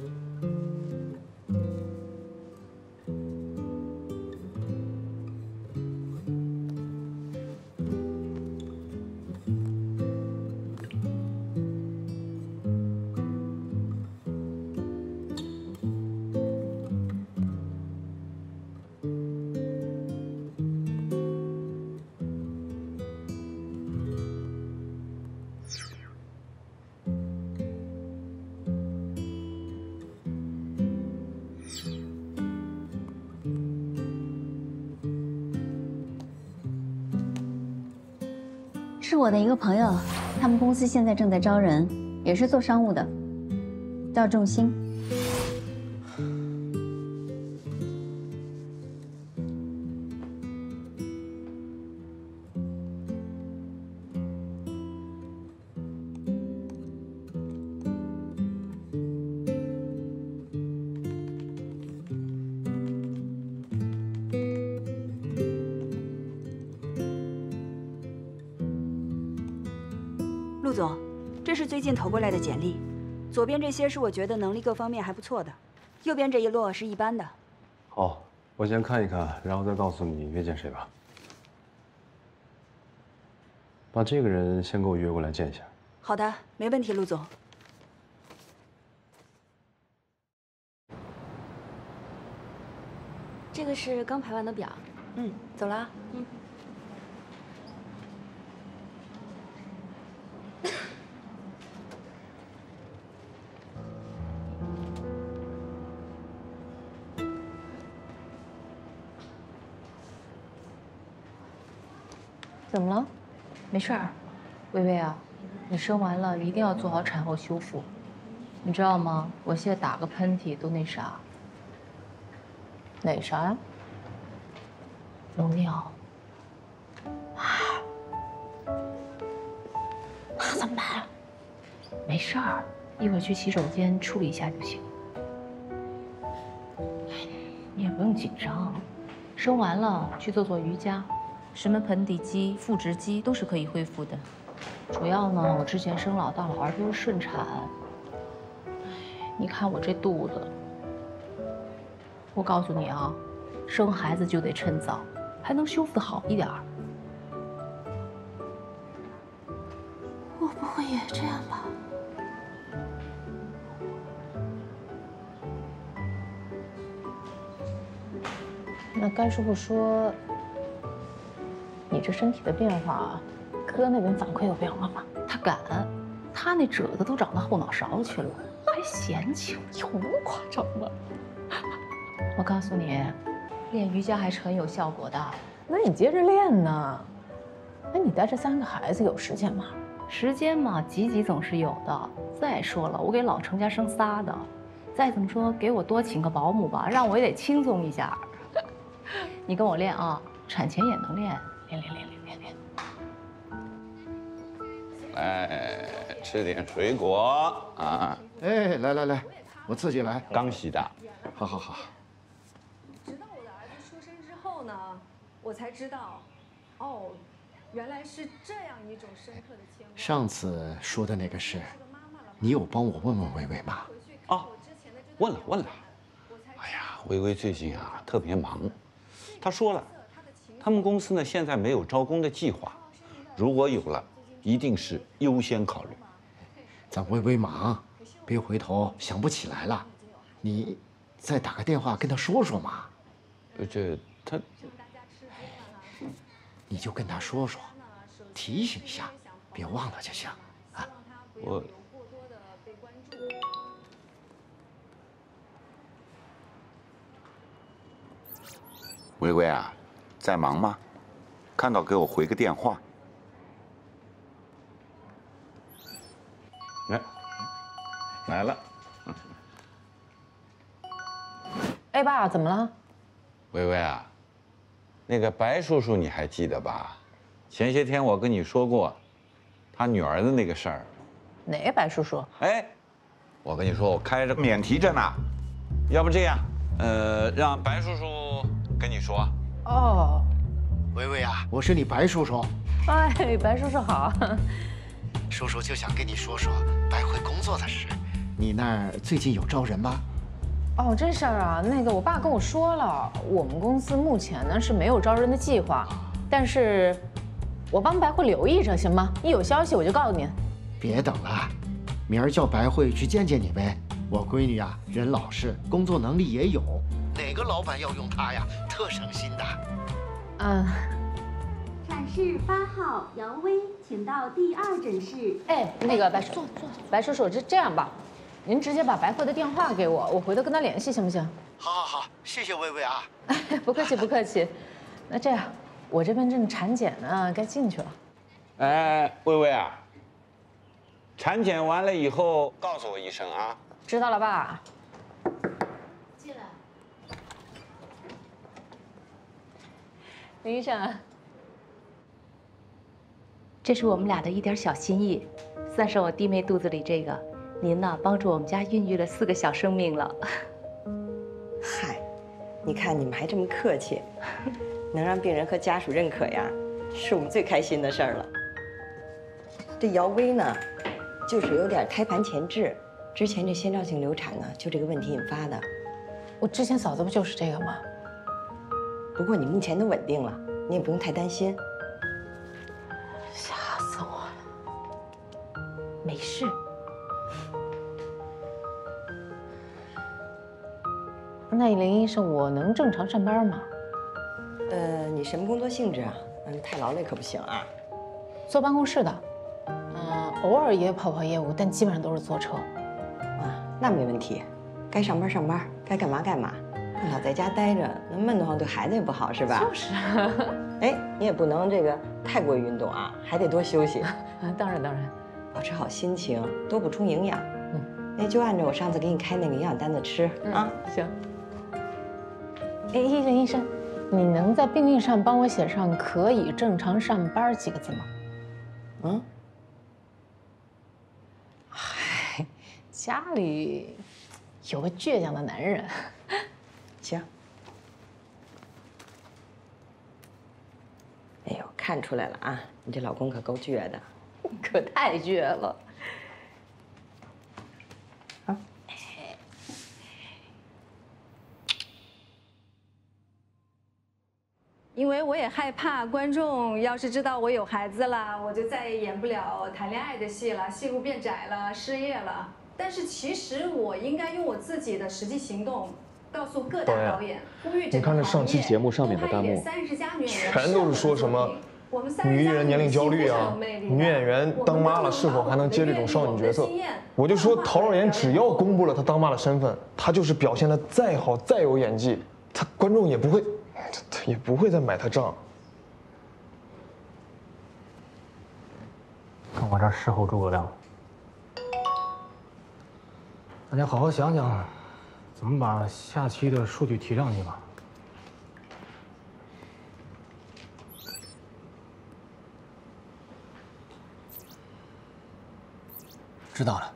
是我的一个朋友，他们公司现在正在招人，也是做商务的，叫仲兴。陆总，这是最近投过来的简历，左边这些是我觉得能力各方面还不错的，右边这一摞是一般的。好，我先看一看，然后再告诉你约见谁吧。把这个人先给我约过来见一下。好的，没问题，陆总。这个是刚排完的表，嗯，走了啊，嗯。没事儿，薇薇啊，你生完了一定要做好产后修复，你知道吗？我现在打个喷嚏都那啥。哪啥呀？农药。那 怎么办啊？没事儿，一会儿去洗手间处理一下就行。你也不用紧张，生完了去做做瑜伽。什么盆底肌、腹直肌都是可以恢复的。主要呢，我之前生老大、老二都是顺产。你看我这肚子，我告诉你啊，生孩子就得趁早，还能修复的好一点。我不会也这样吧？那甘师傅说。你这身体的变化，哥那边反馈有变化吗？他敢，他那褶子都长到后脑勺去了，还嫌弃我，有那么夸张吗？我告诉你，练瑜伽还是很有效果的。那你接着练呢。那，你带这三个孩子有时间吗？时间嘛，挤挤总是有的。再说了，我给老程家生仨的，再怎么说，给我多请个保姆吧，让我也得轻松一下。你跟我练啊，产前也能练。练练练练练练！来吃点水果啊！哎，来来来，我自己来。刚洗的。好好好。直到我的儿子出生之后呢，我才知道，哦，原来是这样一种深刻的牵挂。上次说的那个事，你有帮我问问薇薇吗？哦，问了问了。哎呀，薇薇最近啊特别忙，她说了。他们公司呢现在没有招工的计划，如果有了，一定是优先考虑。咱微微忙，别回头想不起来了。你再打个电话跟他说说嘛。这他，你就跟他说说，提醒一下，别忘了就行啊。我。微微啊。在忙吗？看到给我回个电话。来，来了。哎，爸，怎么了？微微啊，那个白叔叔你还记得吧？前些天我跟你说过，他女儿的那个事儿。哪个白叔叔？哎，我跟你说，我开着免提着呢。要不这样，呃，让白叔叔跟你说。哦，薇薇啊，我是你白叔叔。哎，白叔叔好。叔叔就想跟你说说白慧工作的事，你那儿最近有招人吗？哦，这事儿啊，那个我爸跟我说了，我们公司目前呢是没有招人的计划，但是我帮白慧留意着，行吗？一有消息我就告诉您。别等了，明儿叫白慧去见见你呗。我闺女啊，人老实，工作能力也有，哪个老板要用它呀，特省心的。嗯，产室八号姚薇，请到第二诊室。哎，那个白叔，坐坐白叔叔，这这样吧，您直接把白慧的电话给我，我回头跟他联系，行不行？好，好，好，谢谢薇薇啊。不客气，不客气。那这样，我这边正产检呢，该进去了。哎，薇薇啊，产检完了以后告诉我一声啊。知道了吧？进来。林医生，这是我们俩的一点小心意，算是我弟妹肚子里这个。您呢，帮助我们家孕育了四个小生命了。嗨，你看你们还这么客气，能让病人和家属认可呀，是我们最开心的事儿了。这姚薇呢，就是有点胎盘前置。之前这先兆性流产呢，就这个问题引发的。我之前嫂子不就是这个吗？不过你目前都稳定了，你也不用太担心。吓死我了！没事。那林医生，我能正常上班吗？呃，你什么工作性质啊？嗯，太劳累可不行啊。坐办公室的，嗯，偶尔也跑跑业务，但基本上都是坐车。啊那没问题，该上班上班，该干嘛干嘛。老在家待着，那闷得慌，对孩子也不好，是吧？就是。哎，你也不能这个太过于运动啊，还得多休息。当然当然，保持好心情，多补充营养。嗯，哎，就按照我上次给你开那个营养单子吃啊。行。哎，医生医生，你能在病历上帮我写上“可以正常上班”几个字吗？嗯。家里有个倔强的男人，行。哎呦，看出来了啊，你这老公可够倔的，可太倔了。因为我也害怕观众要是知道我有孩子了，我就再也演不了谈恋爱的戏了，戏路变窄了，失业了。但是其实我应该用我自己的实际行动，告诉各大导演，呼吁你看这上期节目上面的弹幕，全都是说什么女艺人年龄焦虑啊，女演员当妈了是否还能接这种少女角色？我就说陶若妍只要公布了她当妈的身份，她就是表现的再好再有演技，她观众也不会，也不会再买她账。看我这事后诸葛亮。大家好好想想，怎么把下期的数据提上去吧。知道了，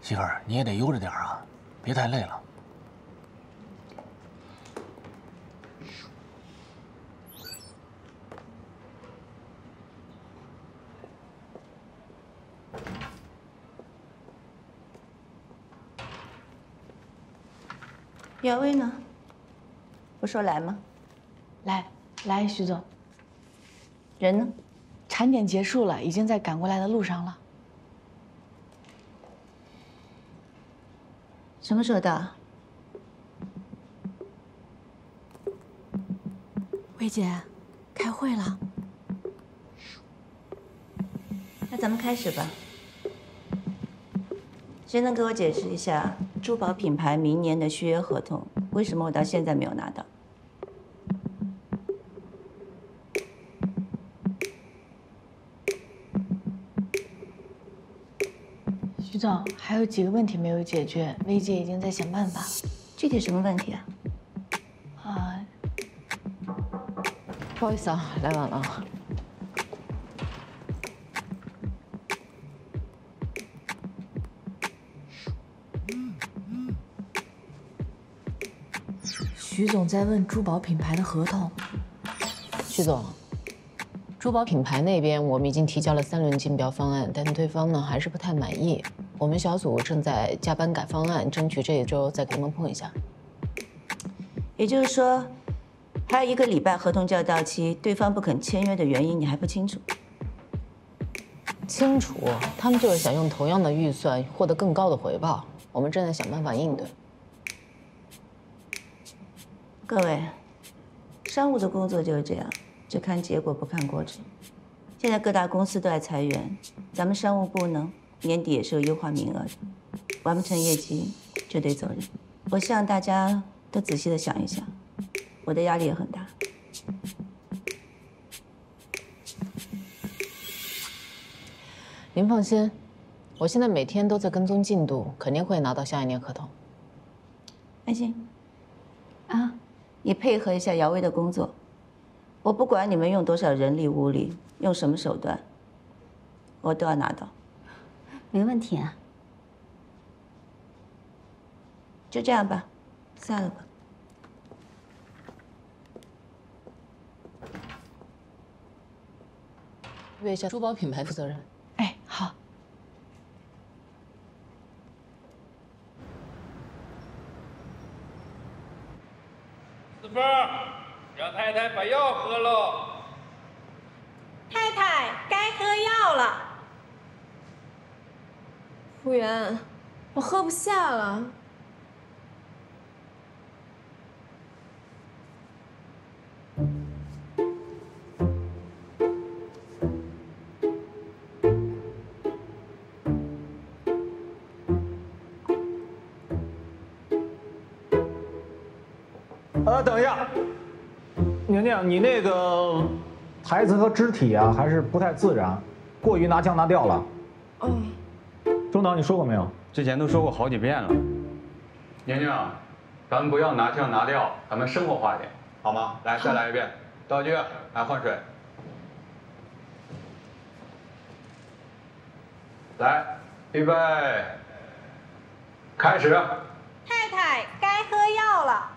媳妇儿，你也得悠着点啊，别太累了。姚薇呢？不说来吗？来，来，徐总。人呢？产检结束了，已经在赶过来的路上了。什么时候到？薇姐，开会了。那咱们开始吧。谁能给我解释一下珠宝品牌明年的续约合同？为什么我到现在没有拿到？徐总，还有几个问题没有解决，薇姐已经在想办法。具体什么问题啊？啊，不好意思啊，来晚了。徐总在问珠宝品牌的合同。徐总，珠宝品牌那边我们已经提交了三轮竞标方案，但对方呢还是不太满意。我们小组正在加班改方案，争取这一周再给他们碰一下。也就是说，还有一个礼拜合同就要到期，对方不肯签约的原因你还不清楚？清楚，他们就是想用同样的预算获得更高的回报。我们正在想办法应对。各位，商务的工作就是这样，只看结果不看过程。现在各大公司都在裁员，咱们商务部呢，年底也是有优化名额的，完不成业绩就得走人。我希望大家都仔细的想一想，我的压力也很大。您放心，我现在每天都在跟踪进度，肯定会拿到下一年合同。安心，啊，你配合一下姚薇的工作，我不管你们用多少人力物力。用什么手段，我都要拿到。没问题啊。就这样吧，散了吧。约一下珠宝品牌负责人。四凤，让太太把药喝了。太太，该喝药了。服务员，我喝不下了。呃，等一下，宁宁，你那个。台词和肢体啊，还是不太自然，过于拿腔拿调了。嗯，中岛，你说过没有？之前都说过好几遍了。宁宁，咱们不要拿腔拿调，咱们生活化一点，好吗？来，再来一遍。道具，来换水。来，预备，开始。太太，该喝药了。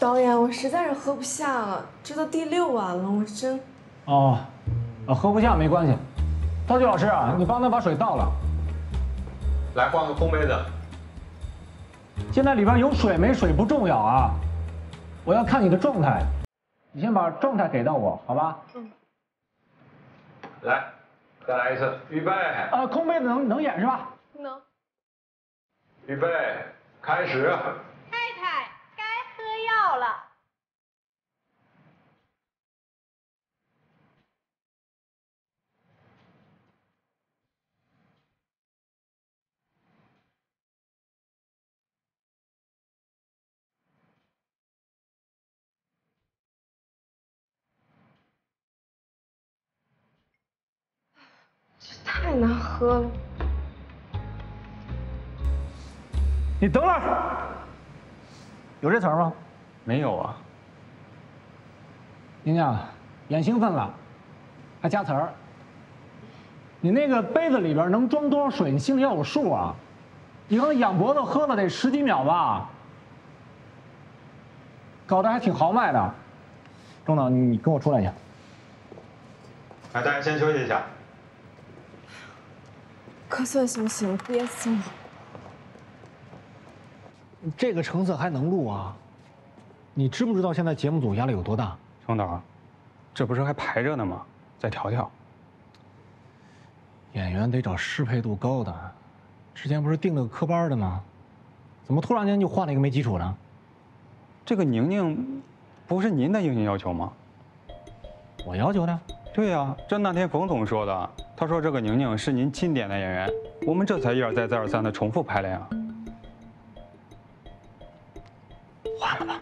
导演，我实在是喝不下了，这都第六碗了，我真……哦，啊，喝不下没关系。道具老师啊，你帮他把水倒了。来换个空杯子。现在里边有水没水不重要啊，我要看你的状态。你先把状态给到我，好吧？嗯。来，再来一次，预备。啊，空杯子能能演是吧？能。预备，开始。到了。这太难喝了。你等会儿，有这词儿吗？没有啊，宁宁，演兴奋了，还加词儿。你那个杯子里边能装多少水？你心里要有数啊！你刚才仰脖子喝了得十几秒吧？搞得还挺豪迈的。钟导，你跟我出来一下。哎，大家先休息一下。可算休息了，憋死我。这个成色还能录啊？你知不知道现在节目组压力有多大？程导，这不是还排着呢吗？再调调。演员得找适配度高的，之前不是定了个科班的吗？怎么突然间就换了一个没基础的？这个宁宁，不是您的硬性要求吗？我要求的？对呀，这那天冯总说的，他说这个宁宁是您钦点的演员，我们这才一而再再而三的重复排练啊。换了吧。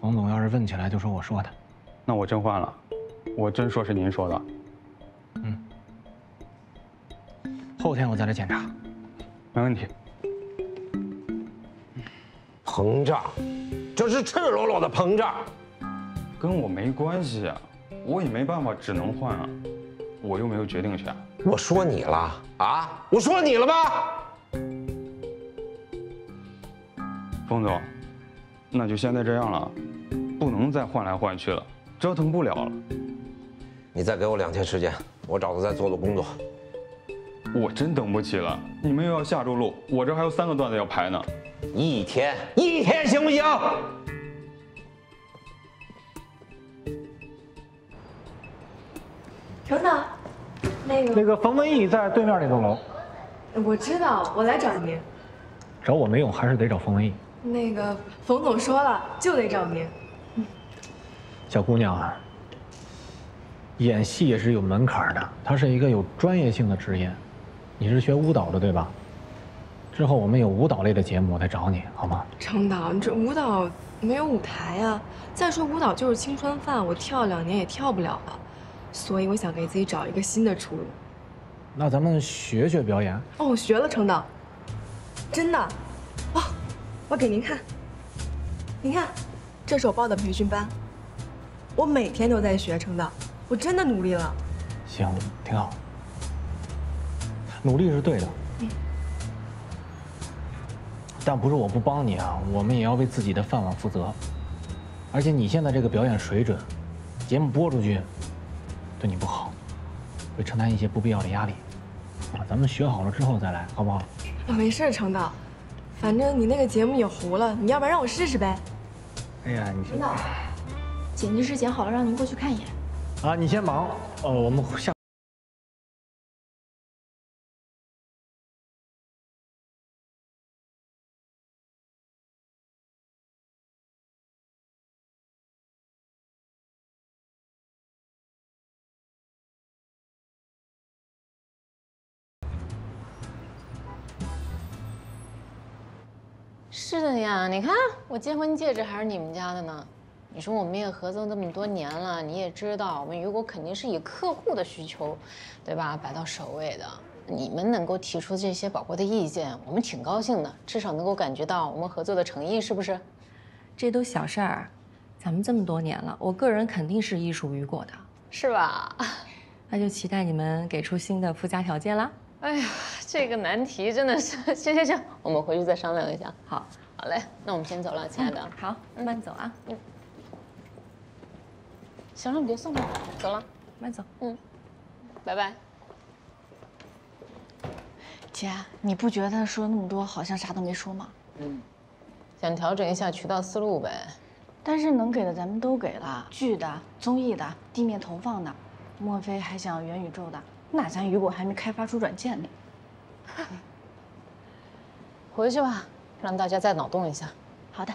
冯总要是问起来，就说我说的，那我真换了，我真说是您说的。嗯，后天我再来检查，没问题。膨胀，这是赤裸裸的膨胀，跟我没关系啊，我也没办法，只能换啊，我又没有决定权。我说你了啊？我说你了吗？冯总。那就现在这样了，不能再换来换去了，折腾不了了。你再给我两天时间，我找他再做做工作。我真等不起了，你们又要下周录，我这还有三个段子要排呢。一天一天行不行？程导，那个那个冯文义在对面那栋楼，我知道，我来找您。找我没用，还是得找冯文义。那个冯总说了，就得找您。小姑娘啊，演戏也是有门槛的，它是一个有专业性的职业。你是学舞蹈的对吧？之后我们有舞蹈类的节目，我再找你好吗？程导，你这舞蹈没有舞台呀。再说舞蹈就是青春饭，我跳两年也跳不了了。所以我想给自己找一个新的出路。那咱们学学表演。哦，我学了，程导。真的。哦，我给您看。您看，这是我报的培训班。我每天都在学，程导，我真的努力了。行，挺好。努力是对的，嗯但不是我不帮你啊，我们也要为自己的饭碗负责。而且你现在这个表演水准，节目播出去，对你不好，会承担一些不必要的压力。啊，咱们学好了之后再来，好不好？啊没事，程导，反正你那个节目也糊了，你要不然让我试试呗。哎呀，你程导，剪辑师剪好了，让您过去看一眼。啊，你先忙，呃，我们下。是的呀，你看我结婚戒指还是你们家的呢。你说我们也合作这么多年了，你也知道我们雨果肯定是以客户的需求，对吧，摆到首位的。你们能够提出这些宝贵的意见，我们挺高兴的，至少能够感觉到我们合作的诚意，是不是？这都小事儿，咱们这么多年了，我个人肯定是依属雨果的，是吧？那就期待你们给出新的附加条件啦。哎呀，这个难题真的是，行行行，我们回去再商量一下。好，好嘞，那我们先走了，亲爱的。好，慢走啊。嗯。行了，你别送了，走了，慢走。嗯，拜拜。姐，你不觉得他说那么多好像啥都没说吗？嗯，想调整一下渠道思路呗。但是能给的咱们都给了，剧的、综艺的、地面投放的，莫非还想元宇宙的？那咱雨果还没开发出软件呢。回去吧，让大家再脑洞一下。好的。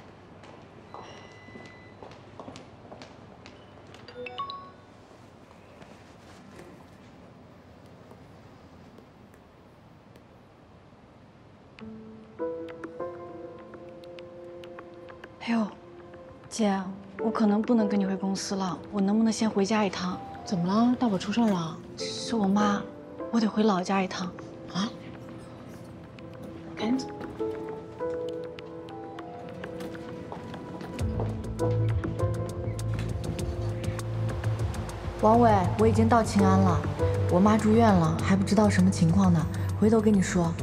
哎呦，姐，我可能不能跟你回公司了，我能不能先回家一趟？怎么了？大宝出事了？是我妈，我得回老家一趟。啊？赶紧。王伟，我已经到秦安了，我妈住院了，还不知道什么情况呢，回头跟你说。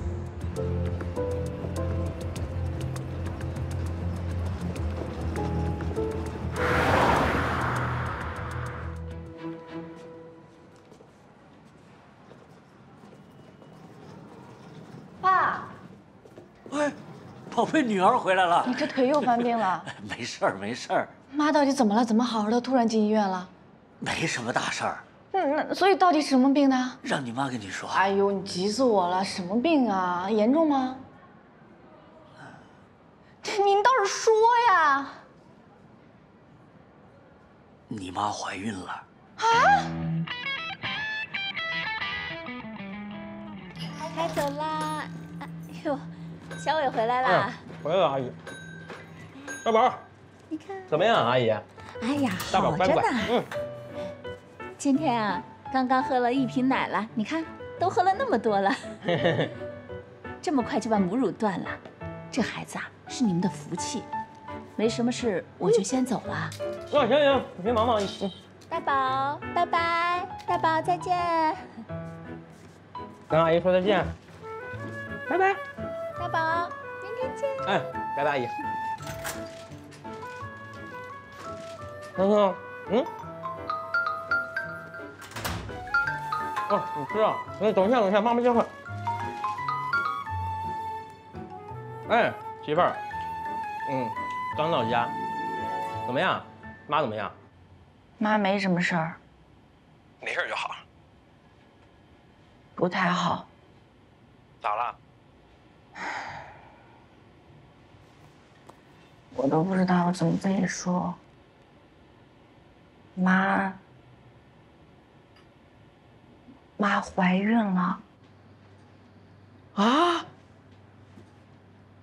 女儿回来了，你这腿又犯病了？没事儿，没事儿。妈到底怎么了？怎么好好的突然进医院了？没什么大事儿。那所以到底是什么病呢？让你妈跟你说。哎呦，你急死我了！什么病啊？严重吗？您倒是说呀！你妈怀孕了。啊！开走啦！哎呦。小伟回来了，回来了，阿姨。大宝，你看怎么样，阿姨？哎呀，好着呢。嗯。今天啊，刚刚喝了一瓶奶了，你看都喝了那么多了。这么快就把母乳断了，这孩子啊是你们的福气。没什么事，我就先走了。啊，行行，你先忙忙。嗯。大宝，拜拜，大宝再见。跟阿姨说再见。拜拜。大宝，哎，拜拜，阿姨。彤彤，嗯？哦，你吃啊？那等一下，等一下，妈妈先会。哎，媳妇儿，嗯，刚到家，怎么样？妈怎么样？妈没什么事儿，没事就好。不太好。咋了？我都不知道怎么跟你说。妈，妈怀孕了。啊？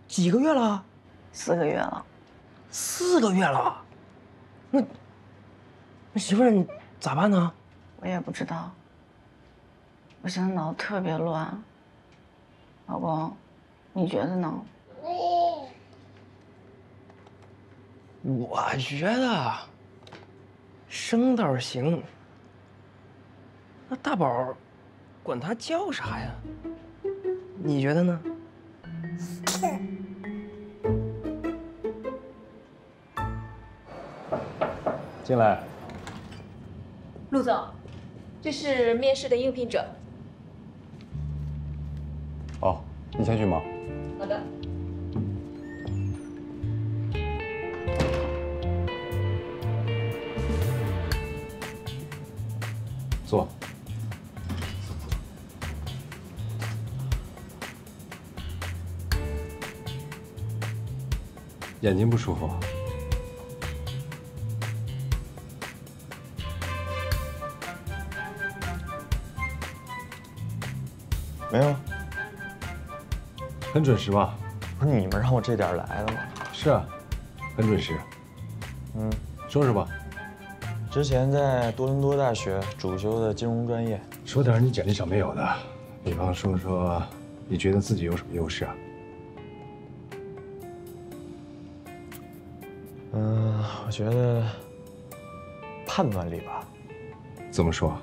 几个月了？四个月了。四个月了？那那媳妇儿你咋办呢？我也不知道。我现在脑子特别乱。老公，你觉得呢？我觉得生倒行，那大宝管他叫啥呀？你觉得呢？进来。陆总，这是面试的应聘者。哦，你先去忙。好的。眼睛不舒服？没有。很准时吧？不是你们让我这点来的吗？是啊，很准时。嗯，说说吧。之前在多伦多大学主修的金融专业。说点你简历上没有的，比方说说，你觉得自己有什么优势啊？嗯，我觉得判断力吧。怎么说？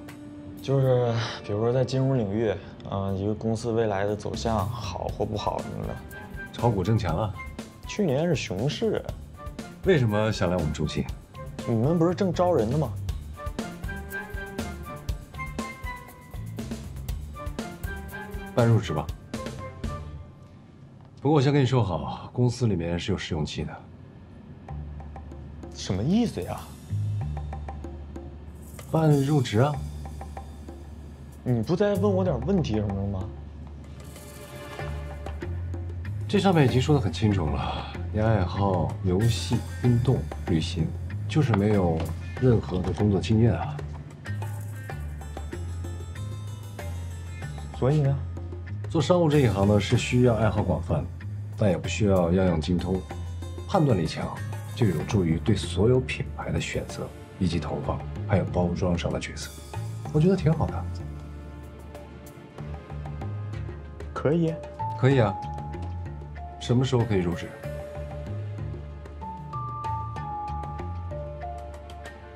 就是比如说在金融领域，啊，一个公司未来的走向好或不好什么的。炒股挣钱了？去年是熊市。为什么想来我们中信？你们不是正招人呢吗？办入职吧。不过我先跟你说好，公司里面是有试用期的。什么意思呀？办入职啊。你不再问我点问题什么的吗？这上面已经说的很清楚了，你爱好游戏、运动、旅行。就是没有任何的工作经验啊，所以呢，做商务这一行呢是需要爱好广泛，但也不需要样样精通，判断力强就有助于对所有品牌的选择以及投放，还有包装上的角色，我觉得挺好的。可以，可以啊。什么时候可以入职？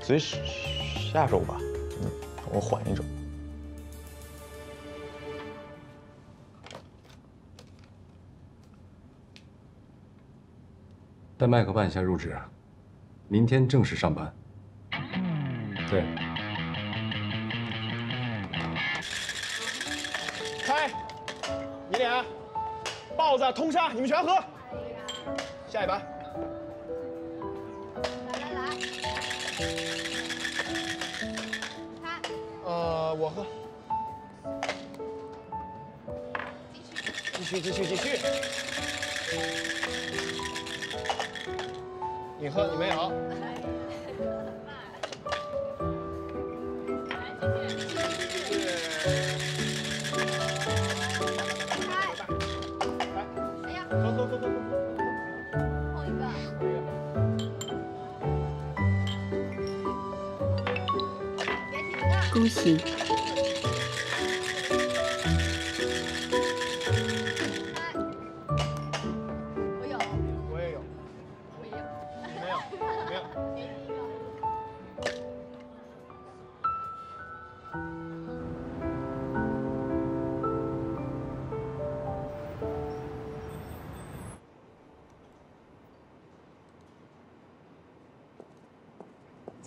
随时下周吧，嗯，我缓一周。带麦克办一下入职，明天正式上班。对。开，你俩，豹子、通杀，你们全喝。下一班。呃，我喝。继续，继续，继续。你喝，你没有。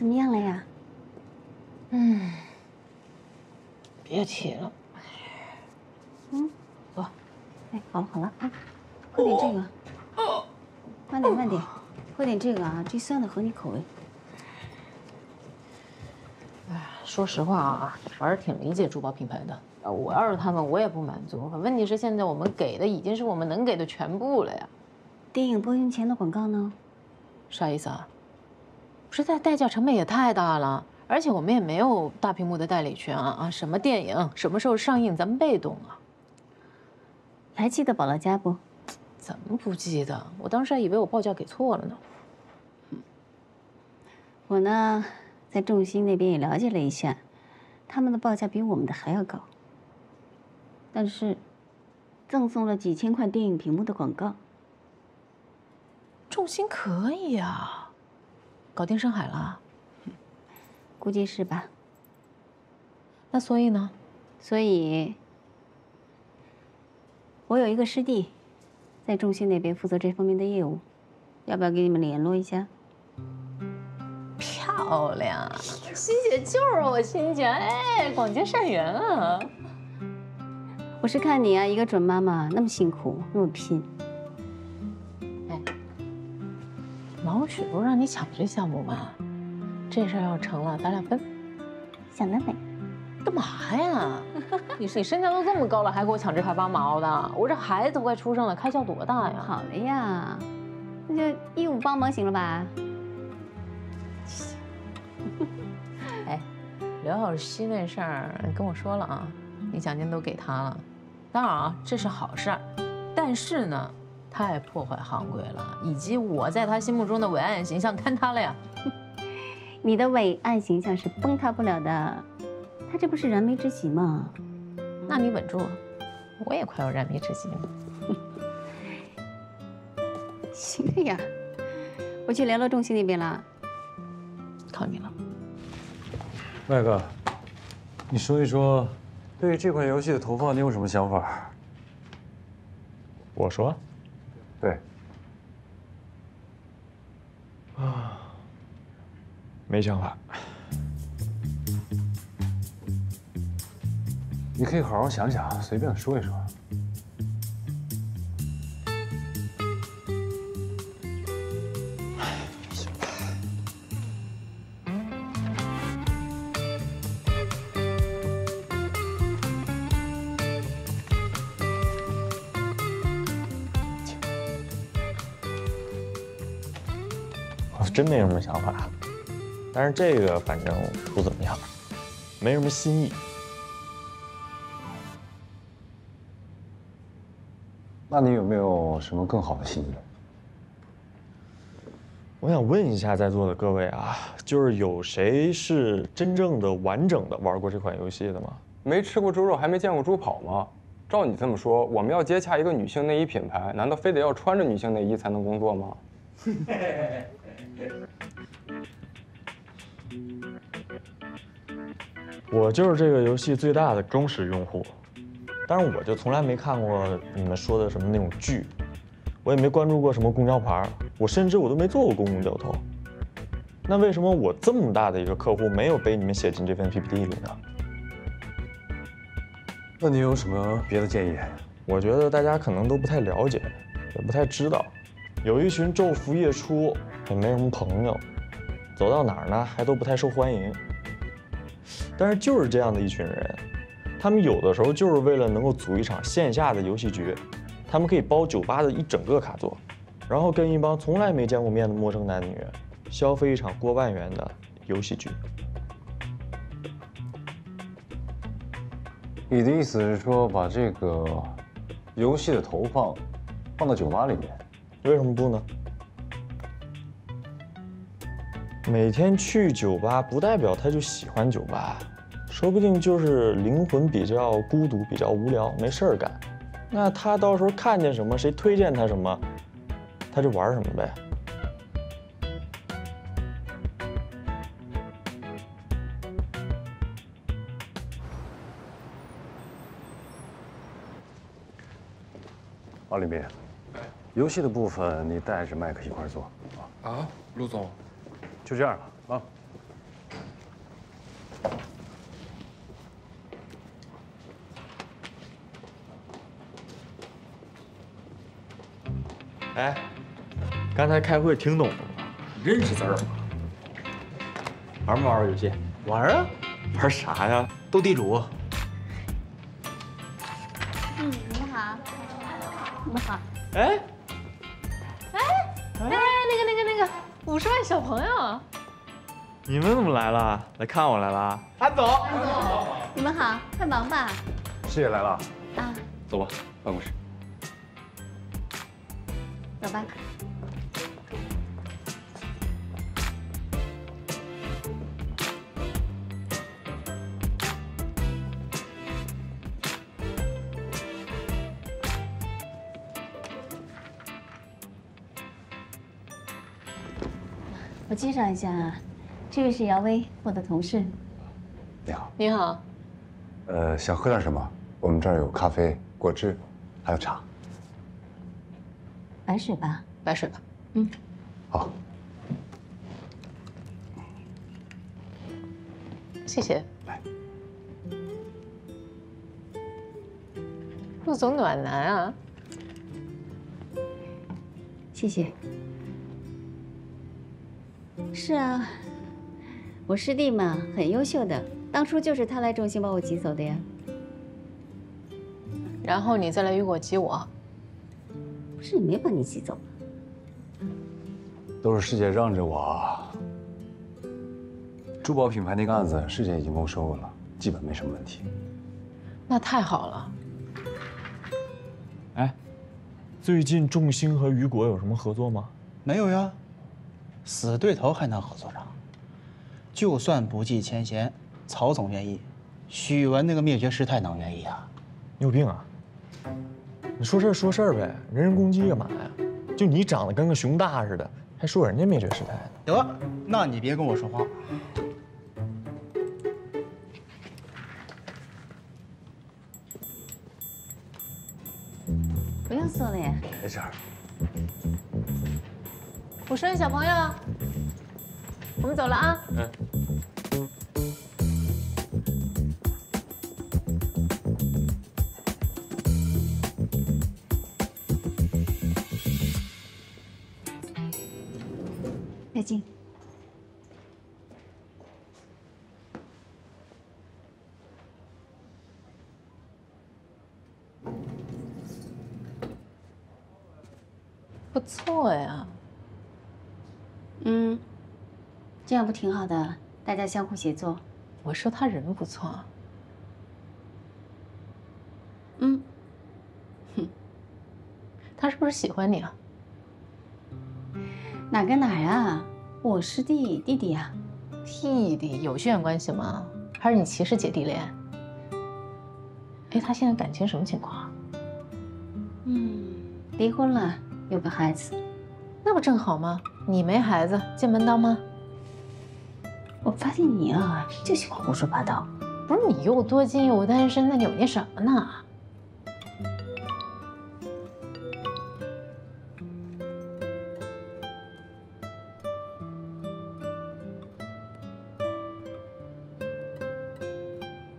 怎么样了呀？嗯，别提了。嗯，走。哎，好了好了啊，喝点这个。慢点慢点，喝点这个啊，这酸的合你口味。哎，说实话啊，我还是挺理解珠宝品牌的。我要是他们，我也不满足。可问题是，现在我们给的已经是我们能给的全部了呀。电影播映前的广告呢？啥意思啊？不是，它代价成本也太大了，而且我们也没有大屏幕的代理权啊啊！什么电影什么时候上映，咱们被动啊。还记得宝乐家不？怎么不记得？我当时还以为我报价给错了呢。我呢，在众星那边也了解了一下，他们的报价比我们的还要高。但是，赠送了几千块电影屏幕的广告。众星可以啊。搞定深海了，估计是吧。那所以呢？所以，我有一个师弟，在中心那边负责这方面的业务，要不要给你们联络一下？漂亮，欣姐就是我欣姐，哎，广结善缘啊！我是看你啊，一个准妈妈那么辛苦，那么拼。毛许不是让你抢这项目吗？这事儿要成了，咱俩分。想得美！干嘛呀？你你身价都这么高了，还给我抢这块八毛的？我这孩子都快出生了，开销多大呀？好了呀，那就义务帮忙行了吧？哎，刘小西那事儿跟我说了啊，你奖金都给他了。当然啊，这是好事儿，但是呢。太破坏行规了，以及我在他心目中的伟岸形象坍塌了呀！你的伟岸形象是崩塌不了的，他这不是燃眉之急吗？那你稳住，我也快要燃眉之急了。行了呀，我去联络中心那边了，靠你了。麦哥，你说一说，对于这款游戏的投放，你有什么想法？我说。对，啊，没想法。你可以好好想想，随便说一说。真没什么想法，但是这个反正不怎么样，没什么新意。那你有没有什么更好的新意？我想问一下在座的各位啊，就是有谁是真正的完整的玩过这款游戏的吗？没吃过猪肉还没见过猪跑吗？照你这么说，我们要接洽一个女性内衣品牌，难道非得要穿着女性内衣才能工作吗？我就是这个游戏最大的忠实用户，但是我就从来没看过你们说的什么那种剧，我也没关注过什么公交牌，我甚至我都没坐过公共交通。那为什么我这么大的一个客户没有被你们写进这份 PPT 里呢？那你有什么别的建议？我觉得大家可能都不太了解，也不太知道。有一群昼伏夜出，也没什么朋友，走到哪儿呢还都不太受欢迎。但是就是这样的一群人，他们有的时候就是为了能够组一场线下的游戏局，他们可以包酒吧的一整个卡座，然后跟一帮从来没见过面的陌生男女，消费一场过万元的游戏局。你的意思是说，把这个游戏的投放放到酒吧里面？为什么不呢？每天去酒吧不代表他就喜欢酒吧，说不定就是灵魂比较孤独、比较无聊、没事儿干。那他到时候看见什么，谁推荐他什么，他就玩什么呗。王立明。游戏的部分你带着麦克一块做啊。啊，陆总，就这样吧。啊。哎，刚才开会听懂了吗？认识字儿吗？玩不玩游戏？玩啊！玩啥呀？斗地主。嗯你们好，你们好。哎。哎，那个那个那个，五十万小朋友。你们怎么来了？来看我来了？安总。你们好，快忙吧。师姐来了。啊。走吧，办公室。走吧。介绍一下啊，这位是姚薇，我的同事。你好。你好。呃，想喝点什么？我们这儿有咖啡、果汁，还有茶。白水吧，白水吧。嗯。好。谢谢。来。陆总暖男啊。谢谢。是啊，我师弟嘛，很优秀的，当初就是他来重新把我挤走的呀。然后你再来雨果挤我。不是你没把你挤走吗？都是师姐让着我。珠宝品牌那个案子，师姐已经跟我说过了，基本没什么问题。那太好了。哎，最近众星和雨果有什么合作吗？没有呀。死对头还能合作上？就算不计前嫌，曹总愿意，许文那个灭绝师太能愿意啊？你有病啊！你说事儿说事儿呗，人身攻击干嘛呀？就你长得跟个熊大似的，还说人家灭绝师太呢？得，那你别跟我说话。不用送了呀，没事。五十万小朋友，我们走了啊！嗯。再见。不错呀。嗯，这样不挺好的？大家相互协作。我说他人不错。嗯。哼。他是不是喜欢你啊？哪跟哪啊？我师弟弟弟呀。弟弟有血缘关系吗？还是你歧视姐弟恋？哎，他现在感情什么情况？嗯，离婚了，有个孩子。那不正好吗？你没孩子，进门当妈？我发现你啊，就喜欢胡说八道。不是你又多金又单身，那扭捏什么呢？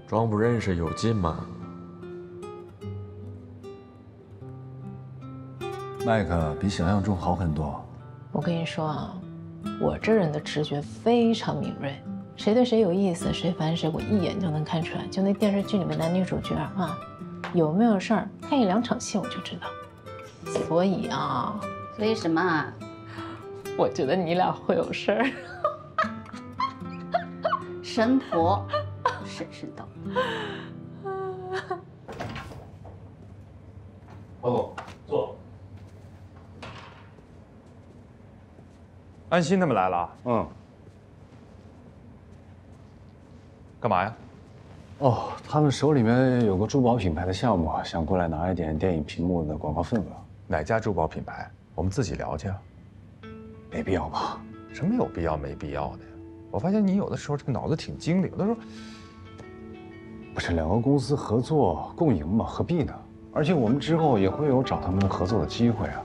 装不认识有劲吗？麦克比想象中好很多。我跟你说啊，我这人的直觉非常敏锐，谁对谁有意思，谁烦谁，我一眼就能看出来。就那电视剧里面男女主角啊，有没有事儿，看一两场戏我就知道。所以啊，所以什么啊？我觉得你俩会有事儿。神婆，神神道。王总，坐。安心他们来了。嗯。干嘛呀？哦，他们手里面有个珠宝品牌的项目，想过来拿一点电影屏幕的广告份额。哪家珠宝品牌？我们自己聊去啊。没必要吧？什么有必要没必要的呀？我发现你有的时候这个脑子挺精的，有的时候不是两个公司合作共赢嘛？何必呢？而且我们之后也会有找他们合作的机会啊。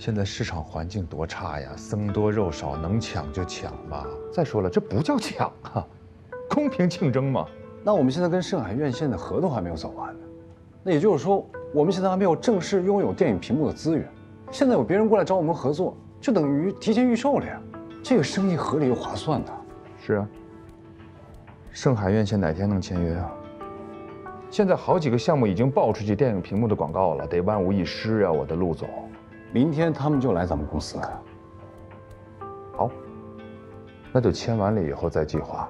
现在市场环境多差呀，僧多肉少，能抢就抢吧。再说了，这不叫抢啊，公平竞争嘛。那我们现在跟上海院线的合同还没有走完呢，那也就是说，我们现在还没有正式拥有电影屏幕的资源。现在有别人过来找我们合作，就等于提前预售了呀。这个生意合理又划算的。是啊。盛海院线哪天能签约啊？现在好几个项目已经爆出去电影屏幕的广告了，得万无一失啊！我的陆总，明天他们就来咱们公司了。好，那就签完了以后再计划。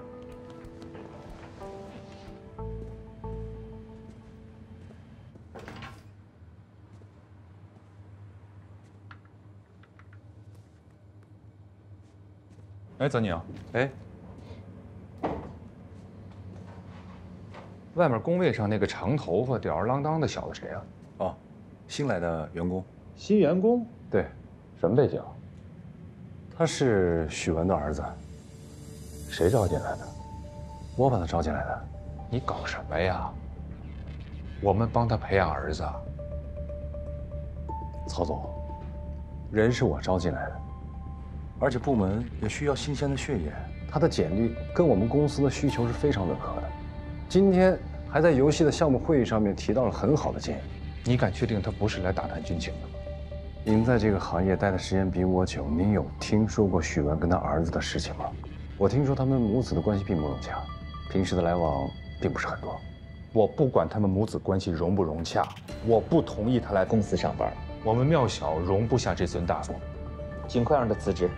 哎，泽宁，哎。外面工位上那个长头发、吊儿郎当的小子谁啊？哦，新来的员工。新员工？对，什么背景？他是许文的儿子。谁招进来的？我把他招进来的。你搞什么呀？我们帮他培养儿子。曹总，人是我招进来的，而且部门也需要新鲜的血液。他的简历跟我们公司的需求是非常吻合的。今天。还在游戏的项目会议上面提到了很好的建议，你敢确定他不是来打探军情的吗？您在这个行业待的时间比我久，您有听说过许文跟他儿子的事情吗？我听说他们母子的关系并不融洽，平时的来往并不是很多。我不管他们母子关系融不融洽，我不同意他来公司上班。我们庙小容不下这尊大佛，尽快让他辞职。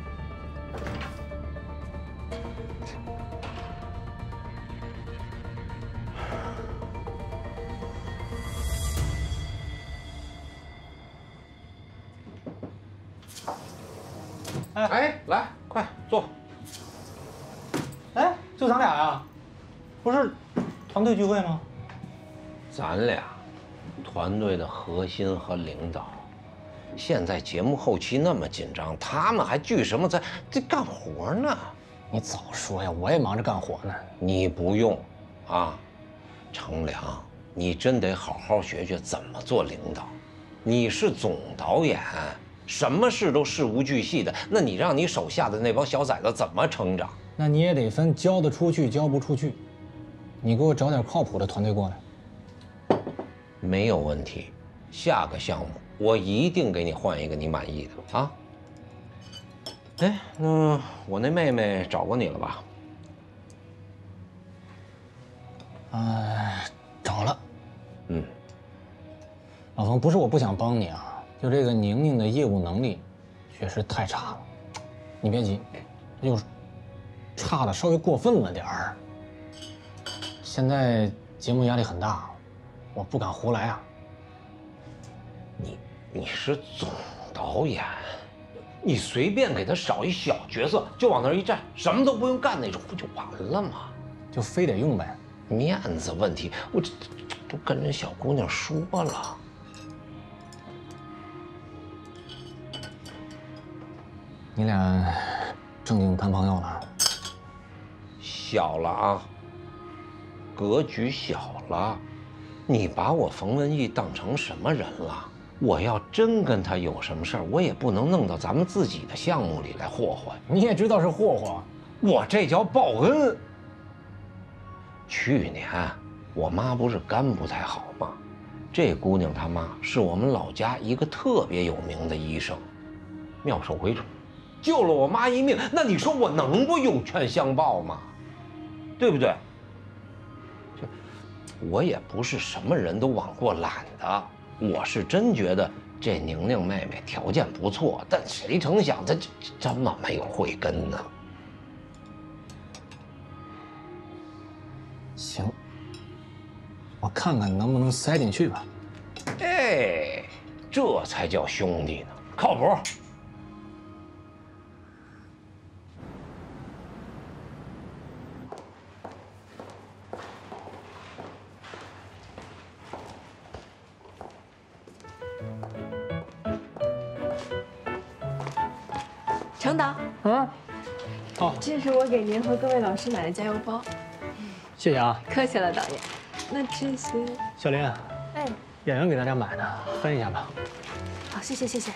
心和领导，现在节目后期那么紧张，他们还聚什么餐？这干活呢。你早说呀，我也忙着干活呢。你不用，啊，程良，你真得好好学学怎么做领导。你是总导演。什么事都事无巨细的，那你让你手下的那帮小崽子怎么成长？那你也得分交得出去，交不出去。你给我找点靠谱的团队过来。没有问题，下个项目我一定给你换一个你满意的啊。哎，那我那妹妹找过你了吧？啊，找了。嗯。老冯，不是我不想帮你啊。就这个宁宁的业务能力，确实太差了。你别急，就是差的稍微过分了点儿。现在节目压力很大，我不敢胡来啊。你你是总导演，你随便给他少一小角色，就往那儿一站，什么都不用干那种，不就完了吗？就非得用呗？面子问题，我这都跟人小姑娘说了。你俩正经谈朋友了？小了啊，格局小了。你把我冯文义当成什么人了？我要真跟他有什么事儿，我也不能弄到咱们自己的项目里来霍霍。你也知道是霍霍，我这叫报恩。去年我妈不是肝不太好吗？这姑娘她妈是我们老家一个特别有名的医生，妙手回春。救了我妈一命，那你说我能不涌泉相报吗？对不对？这我也不是什么人都往过揽的，我是真觉得这宁宁妹妹条件不错，但谁成想她这这么没有慧根呢？行，我看看能不能塞进去吧。哎，这才叫兄弟呢，靠谱。是我给您和各位老师买的加油包，谢谢啊，客气了，导演。那这些，小林，哎，演员给大家买的，分一下吧。好，谢谢谢谢。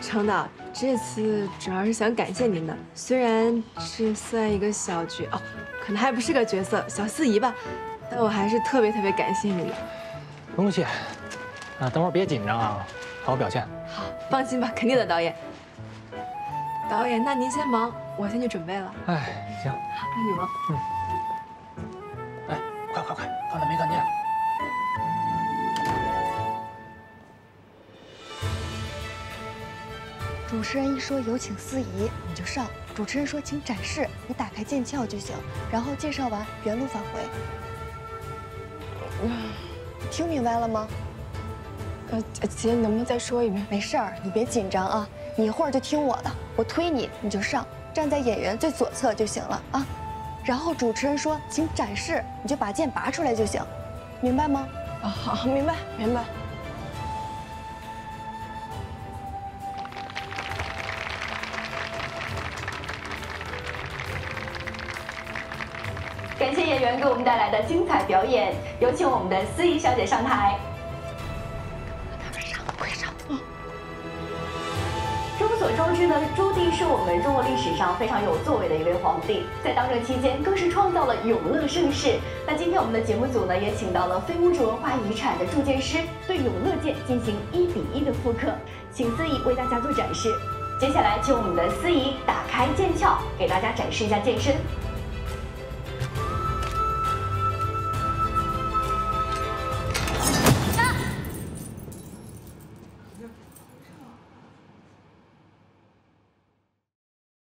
程导，这次主要是想感谢您的，虽然这算一个小角哦，可能还不是个角色，小司仪吧，但我还是特别特别感谢您的。不用谢，啊，等会儿别紧张啊，好好表现。好。放心吧，肯定的，导演。导演，那您先忙，我先去准备了。哎，行，那你忙。嗯。哎，快快快，刚才没看见。主持人一说有请司仪，你就上；主持人说请展示，你打开剑鞘就行。然后介绍完，原路返回。听明白了吗？呃，姐，你能不能再说一遍？没事儿，你别紧张啊。你一会儿就听我的，我推你，你就上，站在演员最左侧就行了啊。然后主持人说请展示，你就把剑拔出来就行，明白吗？啊，好，明白，明白。感谢演员给我们带来的精彩表演，有请我们的司仪小姐上台。所周知呢，朱棣是我们中国历史上非常有作为的一位皇帝，在当政期间更是创造了永乐盛世。那今天我们的节目组呢，也请到了非物质文化遗产的铸剑师，对永乐剑进行一比一的复刻，请司仪为大家做展示。接下来，请我们的司仪打开剑鞘，给大家展示一下剑身。